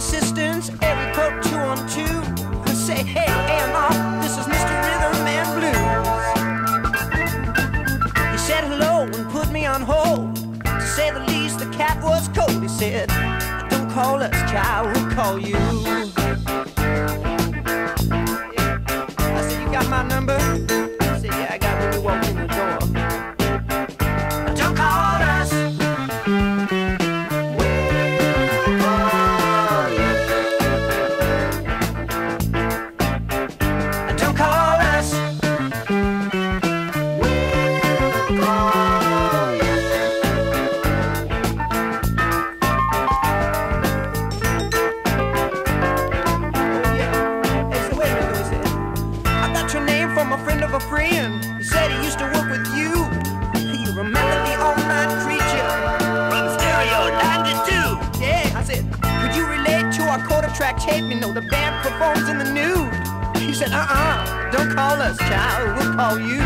assistance, every code two on two. I say, hey, A&R, this is Mr. Rhythm and Blues. He said hello and put me on hold. To say the least, the cat was cold. He said, don't call us, child, we'll call you. Track tape? You know, the band performs in the nude. He said, uh-uh, don't call us, child, we'll call you.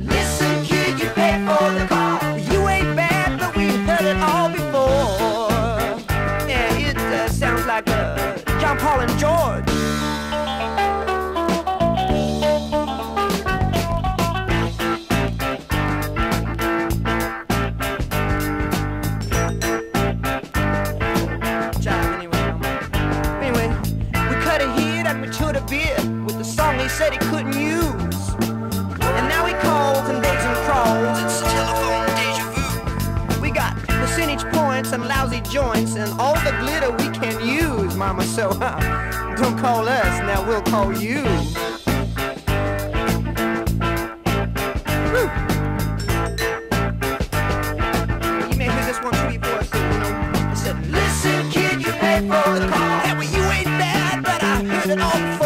Listen, kid, you pay for the call. You ain't bad, but we heard it all before. Yeah, it uh, sounds like uh, John Paul and George. We a bit with the song he said he couldn't use. And now he calls and begs and crawls. It's telephone deja vu. We got percentage points and lousy joints and all the glitter we can use, Mama. So uh, don't call us, now we'll call you. up